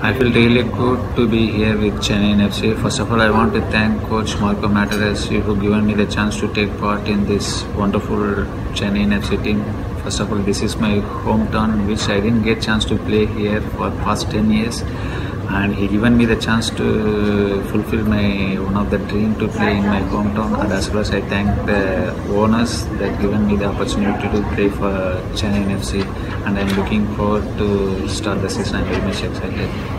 I feel really good to be here with Chennai FC. First of all, I want to thank Coach Marco Materazzi who given me the chance to take part in this wonderful Chennai FC team. First of all, this is my hometown, which I didn't get chance to play here for past 10 years. And he given me the chance to fulfill my one of the dream to play in my hometown. And as well as I thank the owners that given me the opportunity to play for Chennai FC. And I'm looking forward to start the season. I'm very much excited.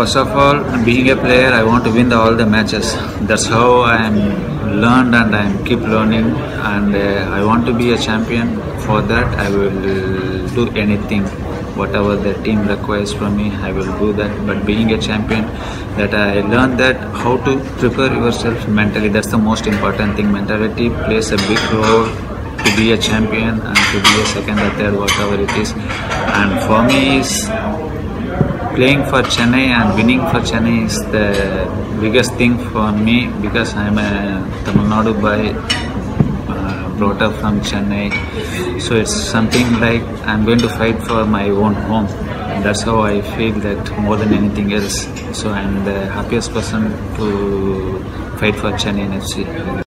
First of all, being a player, I want to win the, all the matches. That's how I am learned and I am keep learning. And uh, I want to be a champion. For that, I will do anything, whatever the team requires from me. I will do that. But being a champion, that I learned that how to prepare yourself mentally. That's the most important thing. Mentality plays a big role to be a champion and to be a second or third, whatever it is. And for me, is playing for Chennai and winning for Chennai is the biggest thing for me because I'm a Tamil Nadu boy uh, brought up from Chennai. So it's something like I'm going to fight for my own home. And that's how I feel that more than anything else. So I'm the happiest person to fight for Chennai FC.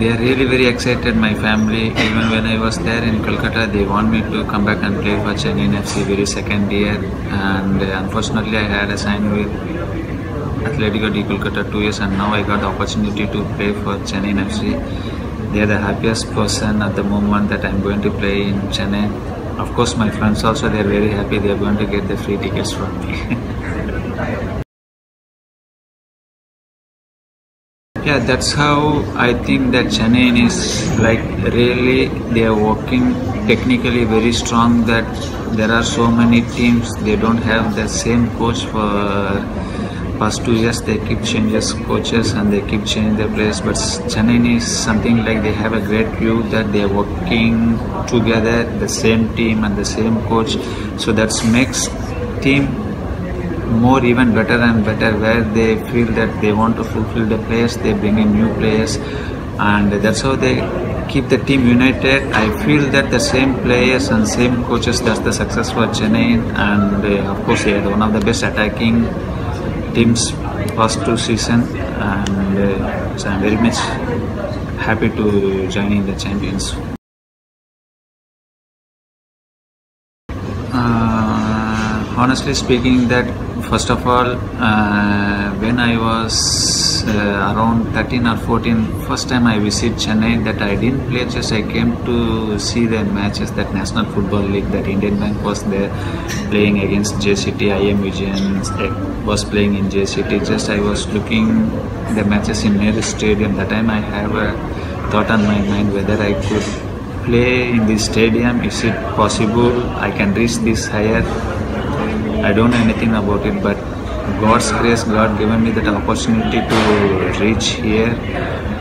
They are really very excited my family. Even when i was there in kolkata they want me to come back and play for chennai fc very second year. And uh, unfortunately i had a sign with atletico de kolkata two years and now i got the opportunity to play for chennai fc they are the happiest person at the moment that i'm going to play in chennai. Of course my friends also they are very happy. They are going to get the free tickets from me Yeah, that's how I think that Chennai is like really they are working technically very strong that there are so many teams they don't have the same coach for past two years. They keep changes coaches and they keep changing their players but Chennai is something like they have a great view that they are working together the same team and the same coach. So that makes team more even better and better where they feel that they want to fulfill the players they bring in new players and that's how they keep the team united. I feel that the same players and same coaches that's the success for chennai. And uh, of course they are one of the best attacking teams past two season. And uh, so i'm very much happy to join in the champions honestly speaking that first of all uh, when i was uh, around 13 or 14 first time i visit chennai that i didn't play just i came to see the matches that national football league that indian bank was there playing against jct I. M. Vijayan was playing in jct just i was looking the matches in Nehru stadium. That time i have a thought on my mind whether i could play in this stadium. Is it possible i can reach this higher I don't know anything about it, but God's grace, God given me that opportunity to reach here.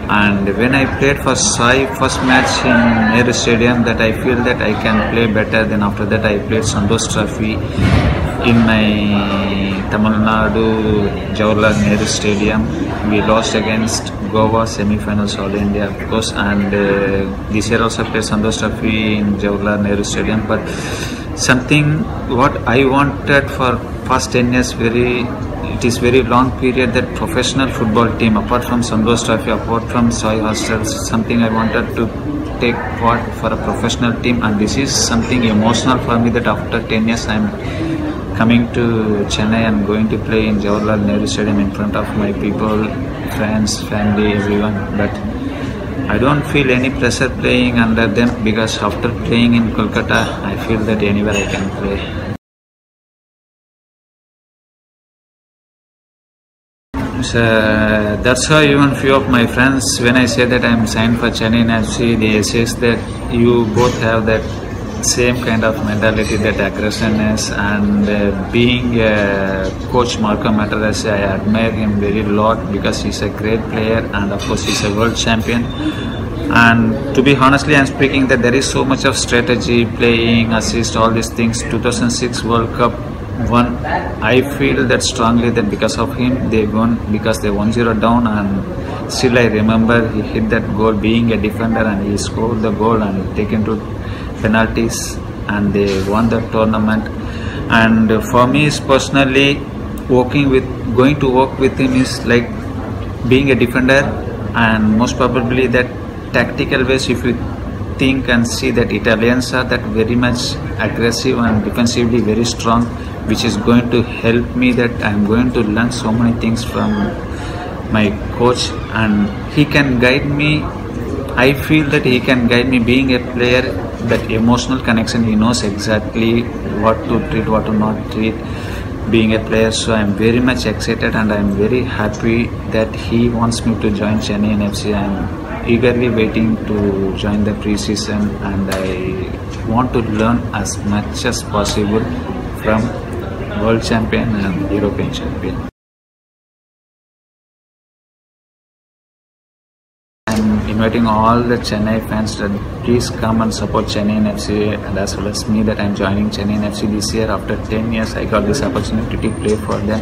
And when I played for SAI first match in Nehru Stadium, that I feel that I can play better. Then after that, I played Santosh Trophy in my Tamil Nadu Jawaharlal Nehru Stadium. We lost against Goa semi-finals All India, of course, and uh, this year also played Santosh Trophy in Jawaharlal Nehru Stadium, but something what I wanted for past 10 years very it is very long period that professional football team apart from Santosh Trophy apart from SAI Hostels something I wanted to take part for a professional team and this is something emotional for me that after 10 years I'm coming to Chennai and going to play in Jawaharlal Nehru Stadium in front of my people friends family everyone but I don't feel any pressure playing under them because after playing in Kolkata, I feel that anywhere I can play. So that's how even few of my friends, when I say that I'm signed for Chennai FC, they say that you both have that same kind of mentality, that aggressiveness, and uh, being uh, coach Marco Materazzi, I admire him very lot because he's a great player and of course he's a world champion. And to be honestly, I'm speaking that there is so much of strategy, playing, assist, all these things. 2006 World Cup one I feel that strongly that because of him they won because they 1-0 down and still I remember he hit that goal being a defender and he scored the goal and taken to penalties and they won the tournament. And for me is personally working with going to work with him is like being a defender. And most probably that tactical ways if you think and see that Italians are that very much aggressive and defensively very strong which is going to help me that I'm going to learn so many things from my coach. And he can guide me I feel that he can guide me. Being a player that emotional connection he knows exactly what to treat what to not treat. Being a player so i'm very much excited and i'm very happy that he wants me to join chennai fc i'm eagerly waiting to join the preseason and i want to learn as much as possible from world champion and european champion inviting all the Chennai fans to please come and support Chennai FC and as well as me that I'm joining Chennai FC this year. After 10 years, I got this opportunity to play for them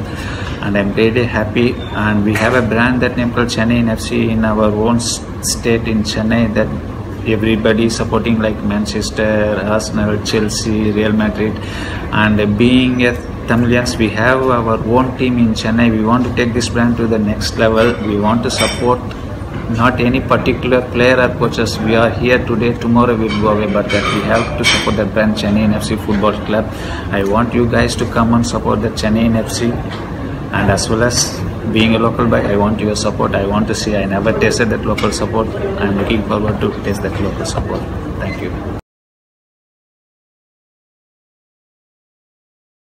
and I'm really happy. And we have a brand that name called Chennai FC in our own state in Chennai that everybody is supporting like Manchester, Arsenal, Chelsea, Real Madrid and being a Tamilians, we have our own team in Chennai. We want to take this brand to the next level. We want to support not any particular player or coaches. We are here today, tomorrow we'll go away, but that we have to support the brand Chennai FC Football Club. I want you guys to come and support the Chennai FC and as well as being a local boy, I want your support. I want to see, I never tasted that local support. I'm looking forward to taste that local support. Thank you.